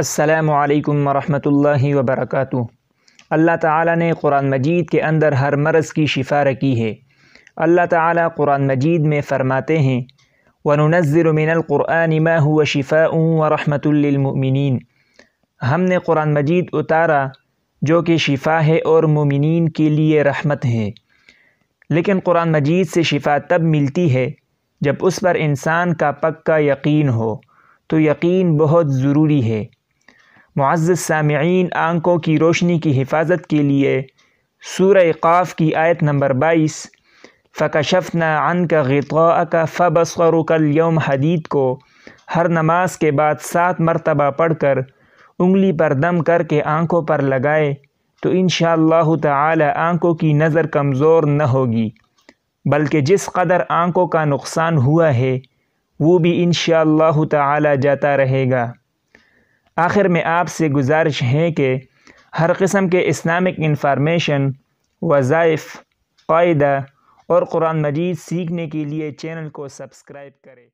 السلام علیکم ورحمۃ اللہ وبرکاتہ۔ اللہ تعالیٰ نے قرآن مجید کے اندر ہر مرض کی شفا رکھی ہے۔ اللہ تعالیٰ قرآن مجید میں فرماتے ہیں، وَنُنَزِّلُ مِنَ الْقُرْآنِ مَا هُوَ شِفَاءٌ وَرَحْمَةٌ لِّلْمُؤْمِنِينَ۔ ہم نے قرآن مجید اتارا جو کہ شفا ہے اور مومنین کے لیے رحمت ہے۔ لیکن قرآن مجید سے شفا تب ملتی ہے جب اس پر انسان کا پکا یقین ہو۔ تو یقین بہت ضروری ہے۔ معزز سامعین، آنکھوں کی روشنی کی حفاظت کے لیے سورہ قاف کی آیت نمبر بائیس، فکشفنا عنک غطاءک فبصرک اليوم حدید کو۔ ہر نماز کے بعد سات مرتبہ پڑھ کر انگلی پر دم کر کے آنکھوں پر لگائے تو انشاءاللہ تعالی آنکھوں کی نظر کمزور نہ ہوگی، بلکہ جس قدر آنکھوں کا نقصان ہوا ہے، وہ بھی انشاءاللہ تعالی جاتا رہے گا۔ آخر میں آپ سے گزارش ہے کہ ہر قسم کے اسلامک انفارمیشن، وظائف، قاعدہ اور قرآن مجید سیکھنے کے لیے چینل کو سبسکرائب کرے